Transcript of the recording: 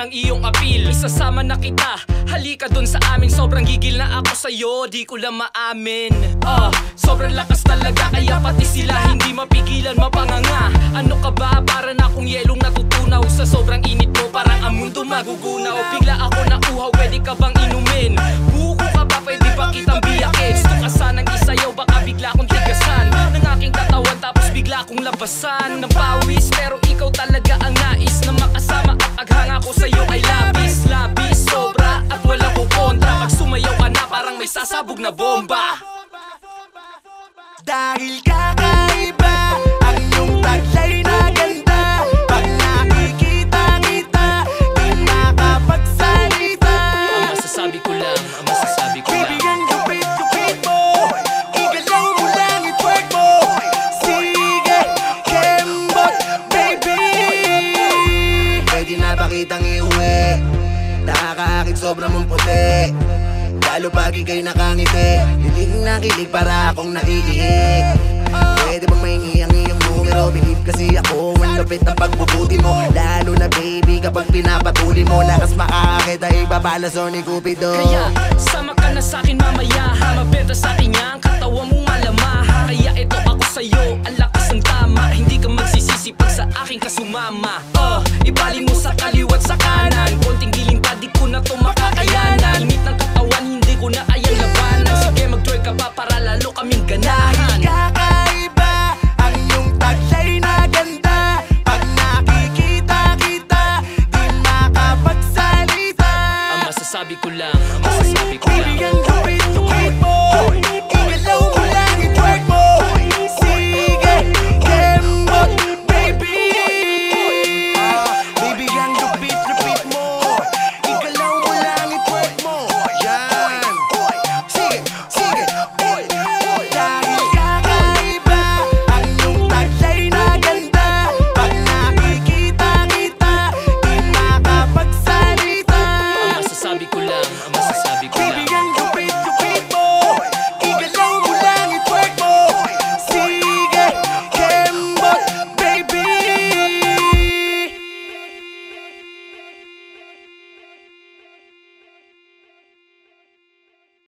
ng iyong appeal. Isasama na kita, halika dun sa amin. Sobrang gigil na ako sa'yo, di ko lang maamin. Ah, Sobrang lakas talaga. Kaya pati sila hindi mapigilan. Mapanganga. Ano ka ba, para na akong yelong natutunaw. Sa sobrang init mo, parang ang mundo magugunaw. Bigla ako nakuhaw, pwede ka bang inumin? Buko ka ba, pwede ba kitang biyakin? Gusto ka sanang isayaw, baka bigla akong tigasan. Ng aking katawan, tapos bigla akong labasan. Ng pawis, pero sasabog na bomba. Dahil kakaiba Ang iyong taglay na ganda Pag nakikita kita Di makapagsalita Ang masasabi ko lang, ang masasabi ko lang. Baby, ang gupit-gupit mo Igalaw mo lang i-twerk mo. Sige, kembot, baby. Pwede na ba kitang iuwi? Nakakaakit sobra mong puti Lalo pag ika'y nakangiti. Hiling na kilig para akong naiihi. Pwede bang mahingi ang iyong numero? Believe kasi ako Ang lupit ang pagbubuti mo. Lalo na baby kapag pinapatuli mo. Lakas makaakit ay babalaso ni Cupido. Kaya sama ka na sa'kin mamaya. Mabenta sa'kin niya ang katawan mo malama. Kaya ito ako sa'yo, ang